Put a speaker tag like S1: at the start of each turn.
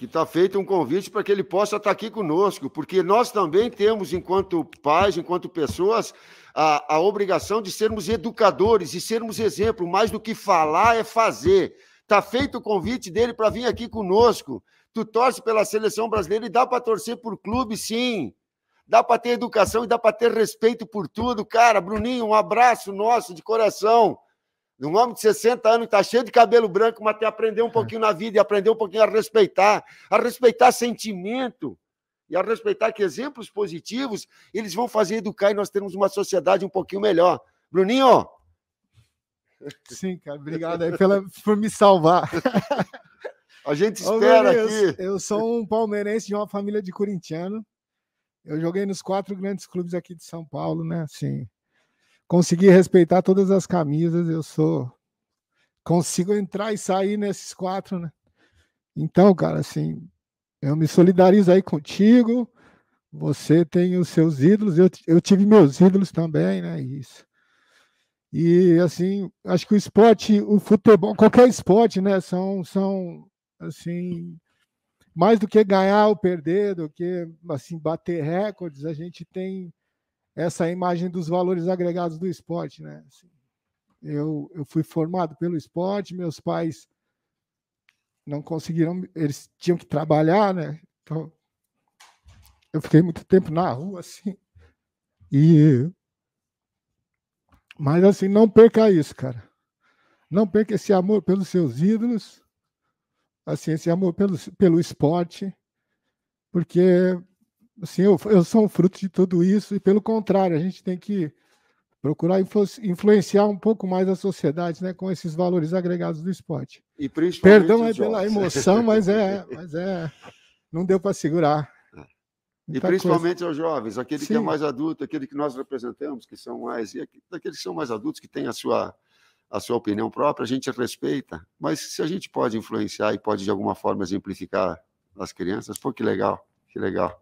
S1: que está feito um convite para que ele possa estar tá aqui conosco, porque nós também temos, enquanto pais, enquanto pessoas, a, a obrigação de sermos educadores e sermos exemplo. Mais do que falar é fazer. Está feito o convite dele para vir aqui conosco. Tu torce pela seleção brasileira e dá para torcer por clube, sim. Dá para ter educação e dá para ter respeito por tudo. Cara, Bruninho, um abraço nosso de coração. Um homem de 60 anos que está cheio de cabelo branco, mas tem aprender um é. pouquinho na vida e aprender um pouquinho a respeitar, a respeitar sentimento e a respeitar que exemplos positivos eles vão fazer educar e nós termos uma sociedade um pouquinho melhor. Bruninho!
S2: Sim, cara, obrigado aí pela, por me salvar.
S1: A gente espera Ô,
S2: aqui. Eu, eu sou um palmeirense de uma família de corintiano. Eu joguei nos quatro grandes clubes aqui de São Paulo, né? Assim, consegui respeitar todas as camisas, eu sou consigo entrar e sair nesses quatro, né? Então, cara, assim, eu me solidarizo aí contigo. Você tem os seus ídolos, eu, eu tive meus ídolos também, né? Isso. E assim, acho que o esporte, o futebol, qualquer esporte, né, são são assim, mais do que ganhar ou perder, do que assim bater recordes, a gente tem essa imagem dos valores agregados do esporte, né? Assim, eu, eu fui formado pelo esporte, meus pais não conseguiram, eles tinham que trabalhar, né? Então, eu fiquei muito tempo na rua, assim. E mas assim, não perca isso, cara. Não perca esse amor pelos seus ídolos, assim, esse amor pelo, pelo esporte, porque assim, eu, eu sou um fruto de tudo isso, e pelo contrário, a gente tem que procurar influ, influenciar um pouco mais a sociedade né, com esses valores agregados do esporte.
S1: E principalmente
S2: Perdão aí pela emoção, mas é, mas é, não deu para segurar.
S1: Muita e principalmente coisa. aos jovens, aquele Sim. que é mais adulto, aquele que nós representamos, que são mais, e aqueles que são mais adultos, que têm a sua, a sua opinião própria, a gente respeita. Mas se a gente pode influenciar e pode, de alguma forma, exemplificar as crianças, pô, que legal, que legal.